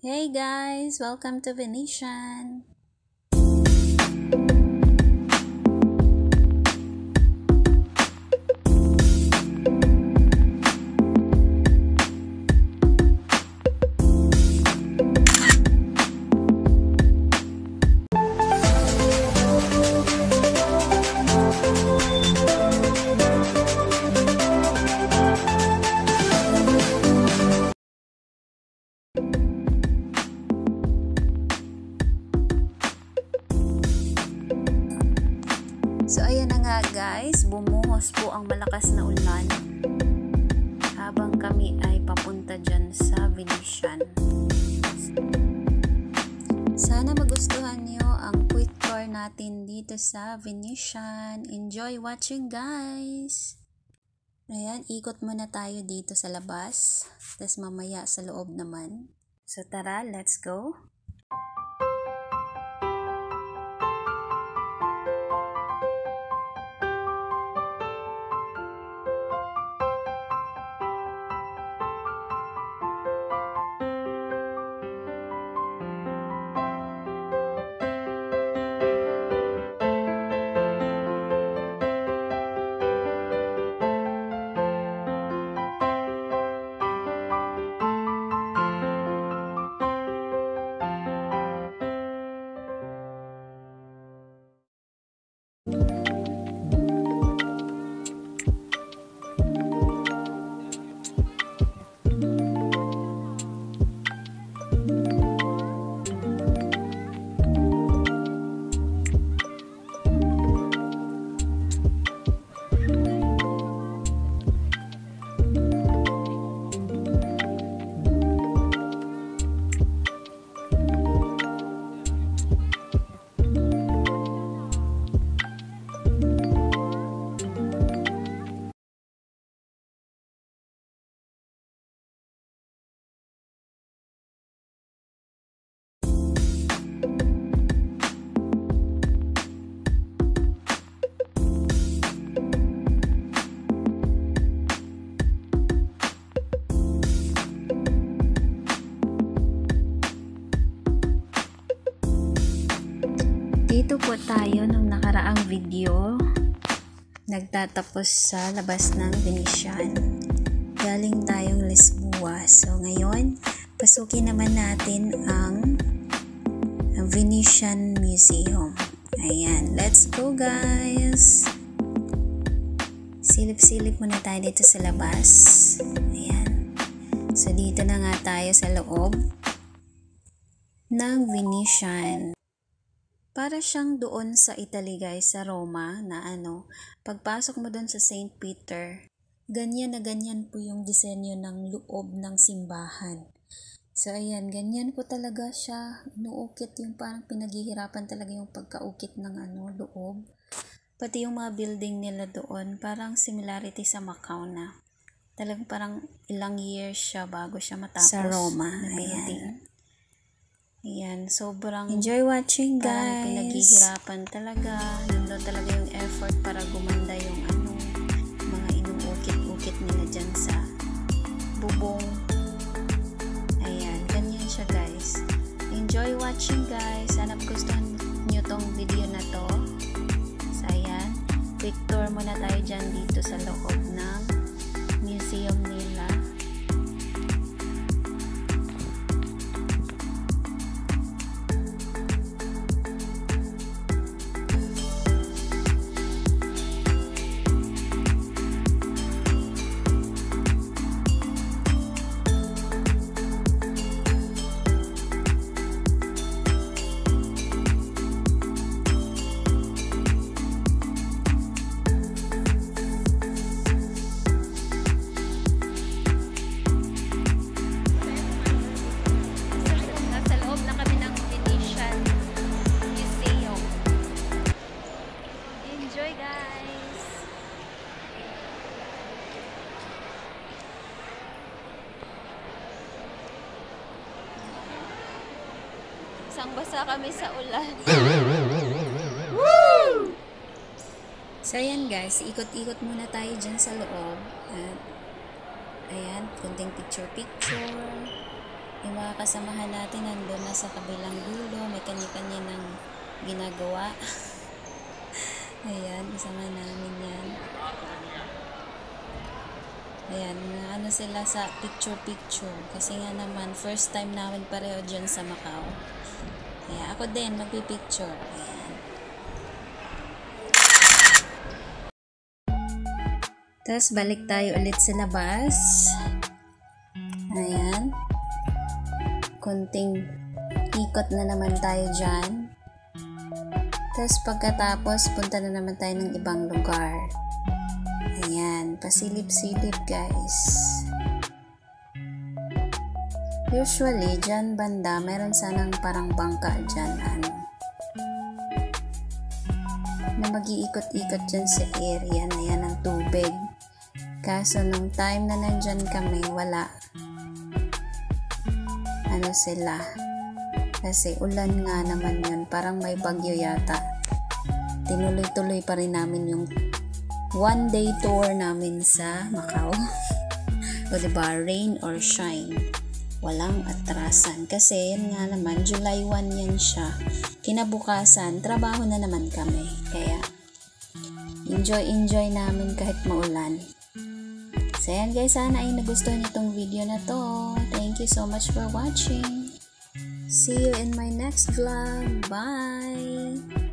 Hey guys, welcome to Venetian. Bumuhos po ang malakas na ulan habang kami ay papunta dyan sa Venetian. Sana magustuhan nyo ang quick tour natin dito sa Venetian. Enjoy watching guys! Ayan, ikot muna tayo dito sa labas. Tapos mamaya sa loob naman. So tara, let's go! Po tayo nung nakaraang video. Nagtatapos sa labas ng Venetian. Galing tayong Lisboa. So ngayon, pasukin naman natin ang Venetian Museum. Ayan, let's go guys! Silip-silip muna tayo dito sa labas. Ayan. So dito na nga tayo sa loob ng Venetian. Para siyang doon sa Italy guys, sa Roma, na ano, pagpasok mo doon sa St. Peter, ganyan na ganyan po yung disenyo ng loob ng simbahan. So ayan, ganyan po talaga siya, inuukit yung parang pinaghihirapan talaga yung pagkaukit ng ano, loob. Pati yung mga building nila doon, parang similarity sa Macau na. Talagang parang ilang years siya bago siya matapos. Sa Roma, na building. ayan. Ayan, sobrang Enjoy watching guys! pinaghihirapan talaga. Nandun talaga yung effort para gumanda yung ano, mga inuukit-ukit nila dyan sa bubong. Ayan, ganyan siya guys. Enjoy watching guys. Sana gustuhan nyo tong video na to. So ayan, tour muna tayo dyan dito sa loob ng museum Enjoy guys! Isang basa kami sa ulan. So, ayan guys, ikot-ikot muna tayo dyan sa loob. At, ayan, kunting picture-picture. Yung mga mga kasamahan natin nandun na sa kabilang dulo. May kanya-kanya ng ginagawa. Ayan, kasama namin yan. Ayan, ano sila sa picture-picture. Kasi nga naman, first time namin pareho dyan sa Macau. Kaya ako din, magpipicture. Ayan. Tapos, balik tayo ulit sa labas. Ayan. Kunting ikot na naman tayo dyan. Tapos, pagkatapos, punta na naman tayo ng ibang lugar. Ayan, pasilip-silip guys. Usually, dyan banda, meron sanang parang bangka dyan, ano. Na mag-iikot-ikot dyan sa area na yan ng tubig. Kaso, nung time na nandyan kami, wala. Ano sila. Kasi ulan nga naman yun. Parang may bagyo yata. Tinuloy-tuloy pa rin namin yung one day tour namin sa Macau. o diba, rain or shine. Walang atrasan. Kasi yan nga naman, July 1 yan siya. Kinabukasan, trabaho na naman kami. Kaya, enjoy-enjoy namin kahit maulan. So yan guys, sana ay nagustuhan niyo video na to. Thank you so much for watching. See you in my next vlog. Bye!